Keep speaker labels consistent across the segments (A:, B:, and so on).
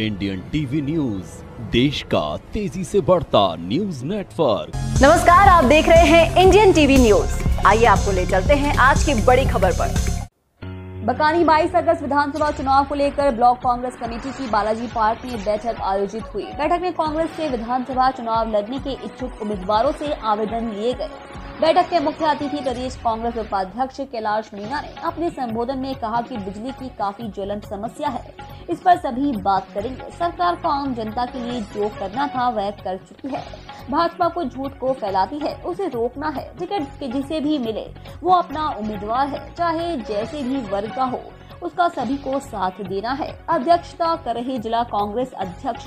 A: Indian TV news देश का तेज़ी से बढ़ता न्यूज़ नेटवर्क।
B: नमस्कार आप देख रहे हैं इंडियन टीवी न्यूज़। आइए आपको ले चलते हैं आज की बड़ी खबर पर। बकानी 22 अगस्त विधानसभा चुनाव को लेकर ब्लॉक कांग्रेस कमेटी की बालाजी पार्क में बैठक आयोजित हुई। बैठक में कांग्रेस से विधानसभा चुनाव लड़ने के इच्छुक उम्मीदवारों से आवेदन लिए गए। बैठक के मुख्य अतिथि प्रदेश कांग्रेस उपाध्यक्ष कैलाश मीणा ने अपने संबोधन में कहा कि बिजली की काफ़ी ज्वलंत समस्या है। इस पर सभी बात करेंगे। सरकार को आम जनता के लिए जो करना था, वह कर चुकी है। भाजपा को झूठ को फैलाती है, उसे रोकना है। टिकट जिसे भी मिले, वो अपना उम्मीदवार है, चाहे जैसे भी वर्ग का हो। उसका सभी को साथ देना है। अध्यक्षता कर रहे जिला कांग्रेस अध्यक्ष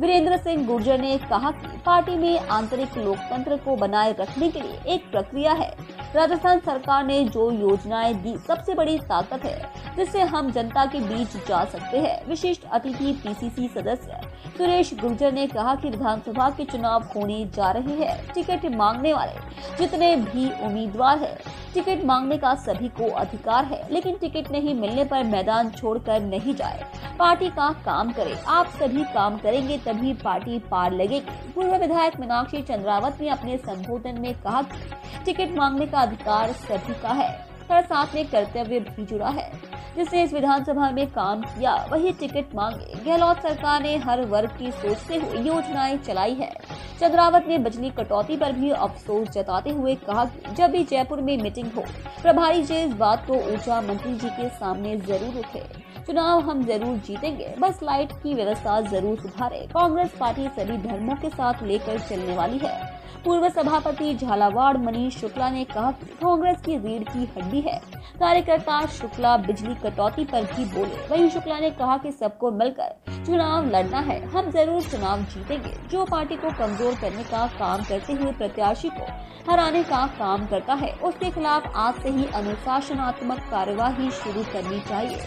B: वीरेंद्र सिंह गुर्जर ने कहा कि पार्टी में आंतरिक लोकतंत्र को बनाए रखने के लिए एक प्रक्रिया है। राजस्थान सरकार ने जो योजनाएँ दी, सबसे बड़ी ताकत है, जिससे हम जनता के बीच जा सकते हैं, विशिष्ट अतिथि पीसीसी सदस्य सुरेश गुर्जर ने कहा कि विधानसभा के चुनाव होने जा रहे हैं, टिकट मांगने वाले जितने भी उम्मीदवार हैं, टिकट मांगने का सभी को अधिकार है, लेकिन टिकट नहीं मिलने पर मैदान छोड़कर नहीं जाए। पार्टी का काम करे, आप सभी काम करेंगे, तभी पार्टी पार लगेगी। पूर्व विधायक मीनाक्षी चंद्रावत ने अपने संबोधन में कहा कि टिकट मांगने का अधिकार सभी का है। हर साथ में कर्तव्य भी जुड़ा है। जिसने इस विधानसभा में काम किया, वही टिकट मांगे। गहलोत सरकार ने हर वर्ग की सोचते हुए योजनाएँ चलाई है। चंद्रावत ने बिजली कटौती पर भी अफसोस जताते हुए कहा कि जब भी जयपुर में मीटिंग हो, प्रभारी जी इस बात को ऊर्जा मंत्री जी के सामने ज़रूर उठे। चुनाव हम ज़रूर जीतेंगे, बस लाइट की व्यवस्था ज़रूर सुधारे। कांग्रेस पार्टी सभी धर्मों के साथ लेकर चलने वाली है। पूर्व सभापति झालावाड़ मनीष शुक्ला ने कहा कि कांग्रेस की रीढ़ की हड्डी है। कार्यकर्ता शुक्ला बिजली कटौती पर भी बोले। वहीं शुक्ला ने कहा कि सबको मिलकर चुनाव लड़ना है। हम ज़रूर चुनाव जीतेंगे। जो पार्टी को कमज़ोर करने का काम करते हुए प्रत्याशी को हराने का काम करता है, उसके खिलाफ आज से ही अनुशासनात्मक कार्यवाही शुरू करनी चाहिए।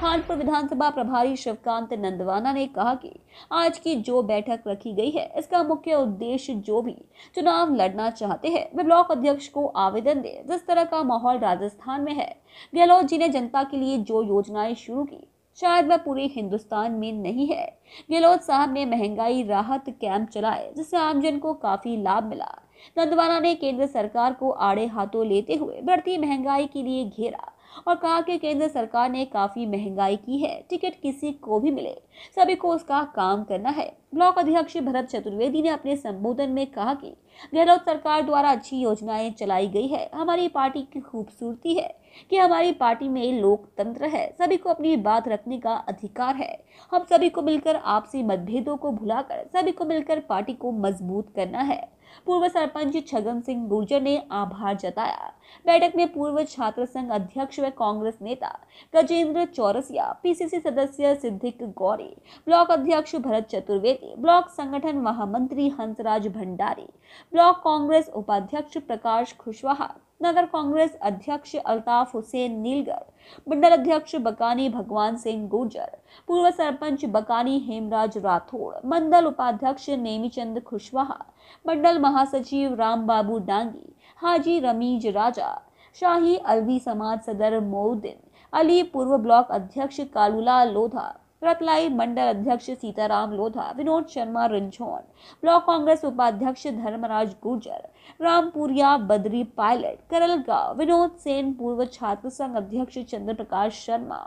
B: खानपुर विधानसभा प्रभारी शिवकांत नंदवाना ने कहा कि आज की जो बैठक रखी गई है, इसका मुख्य उद्देश्य जो भी चुनाव लड़ना चाहते हैं, वे ब्लॉक अध्यक्ष को आवेदन दे। जिस तरह का माहौल राजस्थान में है, गहलोत जी ने जनता के लिए जो योजनाएँ शुरू की, शायद वह पूरे हिंदुस्तान में नहीं है। गहलोत साहब ने महँगाई राहत कैंप चलाए, जिससे आमजन को काफ़ी लाभ मिला। नंदवाना ने केंद्र सरकार को आड़े हाथों लेते हुए बढ़ती महँगाई के लिए घेरा। और कहा कि केंद्र सरकार ने काफ़ी महँगाई की है, टिकट किसी को भी मिले। सभी को उसका काम करना है। ब्लॉक अध्यक्ष भरत चतुर्वेदी ने अपने संबोधन में कहा कि गहलोत सरकार द्वारा अच्छी योजनाएँ चलाई गई है। हमारी पार्टी की खूबसूरती है कि हमारी पार्टी में लोकतंत्र है। सभी को अपनी बात रखने का अधिकार है। हम सभी को मिलकर आपसी मतभेदों को भुलाकर, सभी को मिलकर पार्टी को मज़बूत करना है। पूर्व सरपंच छगन सिंह गुर्जर ने आभार जताया। बैठक में पूर्व छात्र संघ अध्यक्ष व कांग्रेस नेता गजेंद्र चौरसिया, पीसीसी सदस्य सिद्धिक गौरी, ब्लॉक अध्यक्ष भरत चतुर्वेदी, ब्लॉक संगठन महामंत्री हंसराज भंडारी, ब्लॉक कांग्रेस उपाध्यक्ष प्रकाश खुशवाहा नगर कांग्रेस अध्यक्ष अल्ताफ हुसैन नीलगढ़ मंडल अध्यक्ष बकानी भगवान सिंह गुर्जर, पूर्व सरपंच बकानी हेमराज राठौड़ मंडल उपाध्यक्ष नेमीचंद खुशवाहा, मंडल महासचिव राम बाबू डांगी, हाजी रमीज राजा, शाही अलवी समाज सदर मोउद्दीन अली पूर्व ब्लॉक अध्यक्ष कालूलाल लोधा रतलाई मंडल अध्यक्ष सीताराम लोधा, विनोद शर्मा रिंझोन, ब्लॉक कांग्रेस उपाध्यक्ष धर्मराज गुर्जर, रामपुरिया बद्री पायलट, करलगांव, विनोद सेन पूर्व छात्र संघ अध्यक्ष चंद्र प्रकाश शर्मा।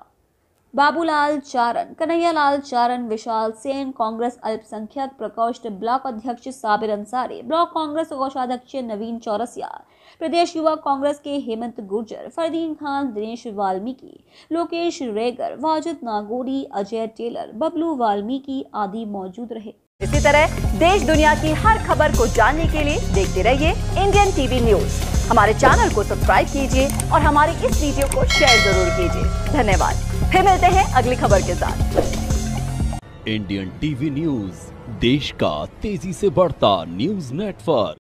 B: बाबूलाल चारण, कन्हैयालाल चारण, विशाल सेन, कांग्रेस अल्पसंख्यक, प्रकोष्ठ ब्लॉक अध्यक्ष साबिर अंसारी, ब्लॉक कांग्रेस कोषाध्यक्ष नवीन चौरसिया, प्रदेश युवा कांग्रेस के हेमंत गुर्जर, फरदीन खान, दिनेश वाल्मीकि, लोकेश रेगर, वाजिद नागोरी अजय टेलर, बबलू वाल्मीकि आदि मौजूद रहे। इसी तरह देश दुनिया की हर खबर को जानने के लिए देखते रहिए इंडियन टीवी न्यूज़। हमारे चैनल को सब्सक्राइब कीजिए और हमारे इस वीडियो को शेयर ज़रूर कीजिए। धन्यवाद। फिर मिलते हैं अगली खबर के साथ।
A: इंडियन टीवी न्यूज़, देश का तेज़ी से बढ़ता न्यूज़ नेटवर्क।